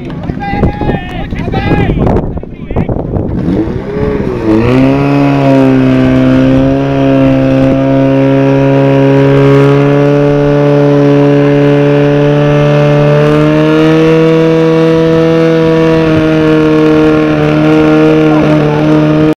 Oi,